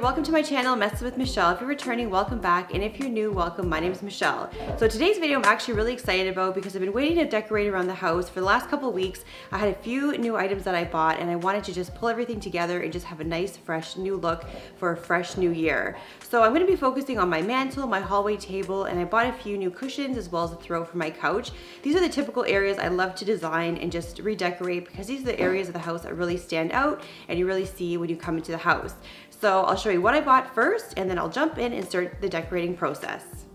welcome to my channel, Messes with Michelle. If you're returning, welcome back, and if you're new, welcome. My name is Michelle. So today's video I'm actually really excited about because I've been waiting to decorate around the house for the last couple weeks. I had a few new items that I bought and I wanted to just pull everything together and just have a nice, fresh, new look for a fresh new year. So I'm gonna be focusing on my mantle, my hallway table, and I bought a few new cushions as well as a throw for my couch. These are the typical areas I love to design and just redecorate because these are the areas of the house that really stand out and you really see when you come into the house. So I'll show you what I bought first and then I'll jump in and start the decorating process.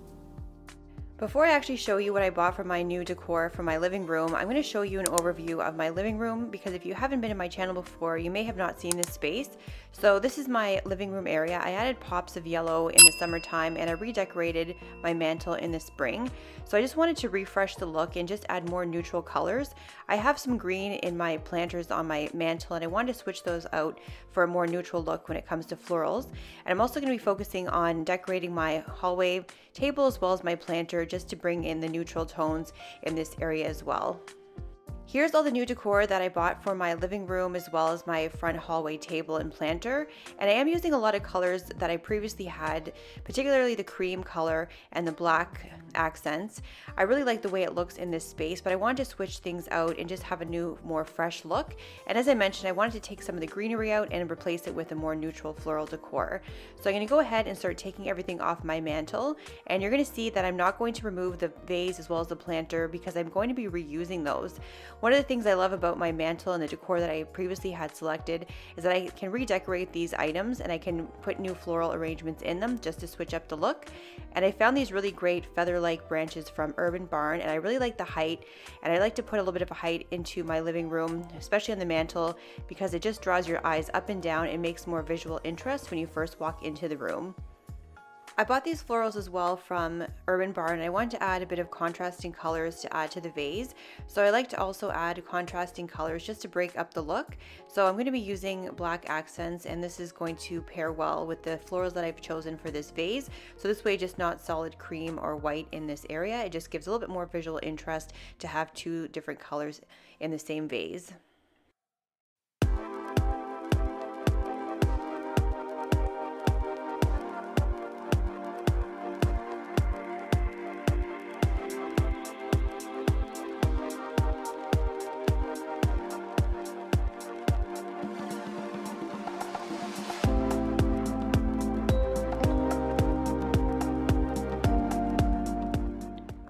Before I actually show you what I bought for my new decor for my living room, I'm going to show you an overview of my living room because if you haven't been in my channel before, you may have not seen this space. So this is my living room area. I added pops of yellow in the summertime and I redecorated my mantle in the spring. So I just wanted to refresh the look and just add more neutral colors. I have some green in my planters on my mantle and I wanted to switch those out for a more neutral look when it comes to florals. And I'm also going to be focusing on decorating my hallway table as well as my planter just to bring in the neutral tones in this area as well. Here's all the new decor that I bought for my living room as well as my front hallway table and planter. And I am using a lot of colors that I previously had, particularly the cream color and the black accents. I really like the way it looks in this space, but I wanted to switch things out and just have a new, more fresh look. And as I mentioned, I wanted to take some of the greenery out and replace it with a more neutral floral decor. So I'm gonna go ahead and start taking everything off my mantle. And you're gonna see that I'm not going to remove the vase as well as the planter because I'm going to be reusing those. One of the things I love about my mantle and the decor that I previously had selected is that I can redecorate these items and I can put new floral arrangements in them just to switch up the look. And I found these really great feather-like branches from Urban Barn and I really like the height and I like to put a little bit of a height into my living room, especially on the mantle because it just draws your eyes up and down and makes more visual interest when you first walk into the room. I bought these florals as well from Urban Barn and I wanted to add a bit of contrasting colors to add to the vase. So I like to also add contrasting colors just to break up the look. So I'm going to be using black accents and this is going to pair well with the florals that I've chosen for this vase. So this way just not solid cream or white in this area. It just gives a little bit more visual interest to have two different colors in the same vase.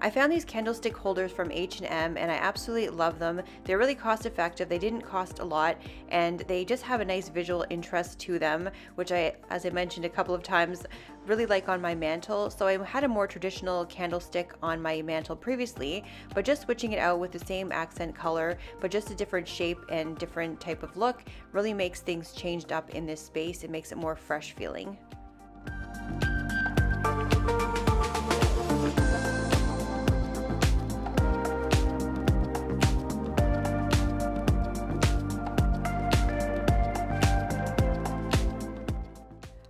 I found these candlestick holders from H&M and I absolutely love them. They're really cost effective. They didn't cost a lot and they just have a nice visual interest to them, which I, as I mentioned a couple of times, really like on my mantle. So I had a more traditional candlestick on my mantle previously, but just switching it out with the same accent color, but just a different shape and different type of look really makes things changed up in this space. It makes it more fresh feeling.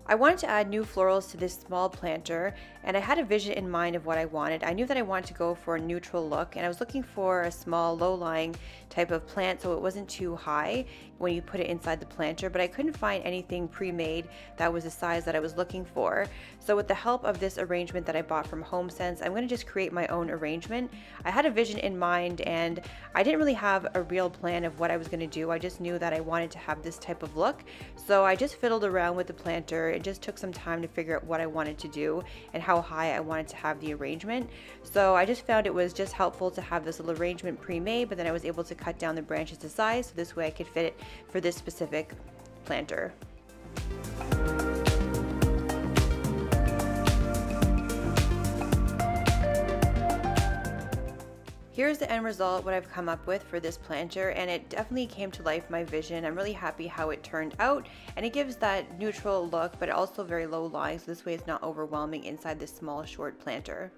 I wanted to add new florals to this small planter and I had a vision in mind of what I wanted. I knew that I wanted to go for a neutral look and I was looking for a small low-lying type of plant so it wasn't too high when you put it inside the planter but I couldn't find anything pre-made that was the size that I was looking for. So with the help of this arrangement that I bought from HomeSense I'm going to just create my own arrangement. I had a vision in mind and I didn't really have a real plan of what I was going to do. I just knew that I wanted to have this type of look so I just fiddled around with the planter. It just took some time to figure out what I wanted to do and how high I wanted to have the arrangement. So I just found it was just helpful to have this little arrangement pre-made, but then I was able to cut down the branches to size so this way I could fit it for this specific planter. Here's the end result, what I've come up with for this planter, and it definitely came to life my vision. I'm really happy how it turned out, and it gives that neutral look, but also very low lying, so this way it's not overwhelming inside this small short planter.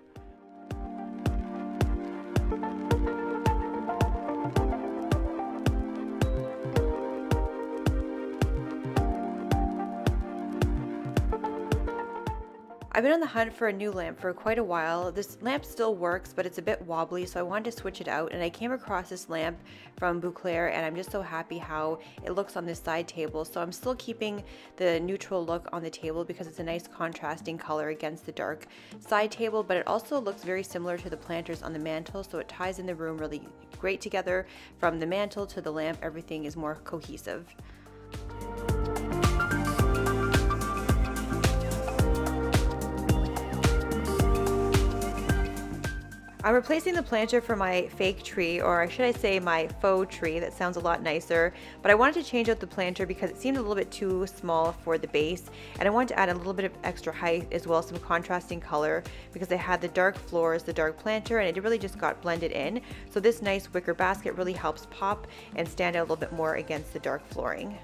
I've been on the hunt for a new lamp for quite a while. This lamp still works, but it's a bit wobbly, so I wanted to switch it out. And I came across this lamp from Bouclair, and I'm just so happy how it looks on this side table. So I'm still keeping the neutral look on the table because it's a nice contrasting color against the dark side table, but it also looks very similar to the planters on the mantle, so it ties in the room really great together. From the mantle to the lamp, everything is more cohesive. I'm replacing the planter for my fake tree, or should I say my faux tree, that sounds a lot nicer, but I wanted to change out the planter because it seemed a little bit too small for the base, and I wanted to add a little bit of extra height as well as some contrasting color because I had the dark floors, the dark planter, and it really just got blended in. So this nice wicker basket really helps pop and stand out a little bit more against the dark flooring.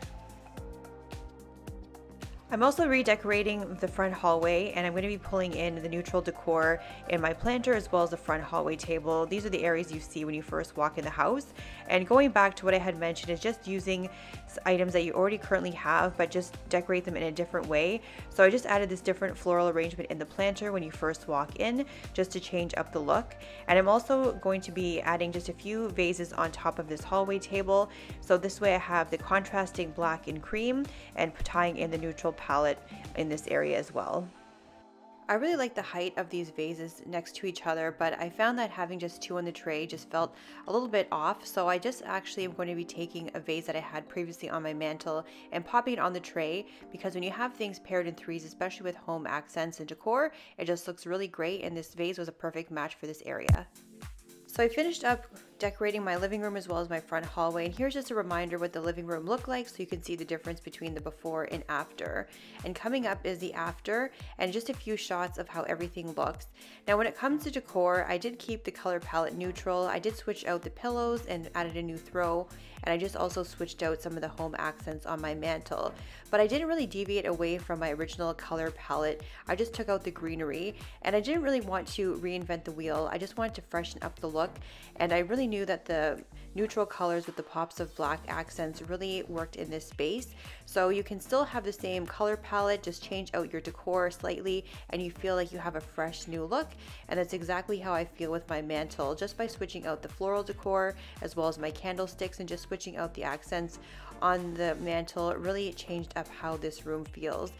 I'm also redecorating the front hallway and I'm going to be pulling in the neutral decor in my planter as well as the front hallway table. These are the areas you see when you first walk in the house. And going back to what I had mentioned is just using items that you already currently have but just decorate them in a different way. So I just added this different floral arrangement in the planter when you first walk in just to change up the look. And I'm also going to be adding just a few vases on top of this hallway table. So this way I have the contrasting black and cream and tying in the neutral palette in this area as well. I really like the height of these vases next to each other, but I found that having just two on the tray just felt a little bit off, so I just actually am going to be taking a vase that I had previously on my mantle and popping it on the tray because when you have things paired in threes, especially with home accents and decor, it just looks really great and this vase was a perfect match for this area. So I finished up decorating my living room as well as my front hallway and here's just a reminder what the living room looked like so you can see the difference between the before and after. And coming up is the after and just a few shots of how everything looks. Now when it comes to decor, I did keep the color palette neutral. I did switch out the pillows and added a new throw and I just also switched out some of the home accents on my mantle. But I didn't really deviate away from my original color palette. I just took out the greenery and I didn't really want to reinvent the wheel. I just wanted to freshen up the look and I really knew that the neutral colors with the pops of black accents really worked in this space. So you can still have the same color palette, just change out your decor slightly and you feel like you have a fresh new look. And that's exactly how I feel with my mantle, just by switching out the floral decor as well as my candlesticks and just switching out the accents on the mantle really changed up how this room feels.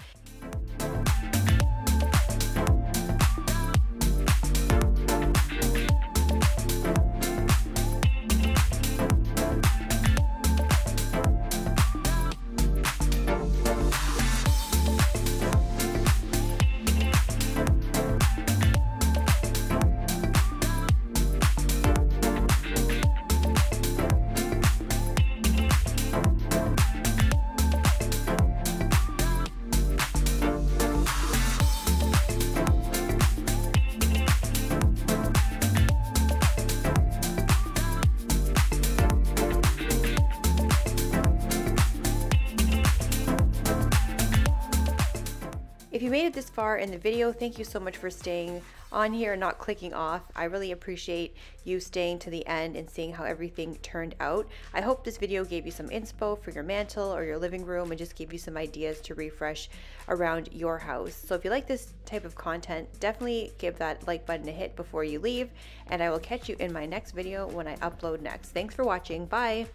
Made it this far in the video, thank you so much for staying on here and not clicking off. I really appreciate you staying to the end and seeing how everything turned out. I hope this video gave you some inspo for your mantle or your living room and just gave you some ideas to refresh around your house. So if you like this type of content, definitely give that like button a hit before you leave and I will catch you in my next video when I upload next. Thanks for watching. Bye.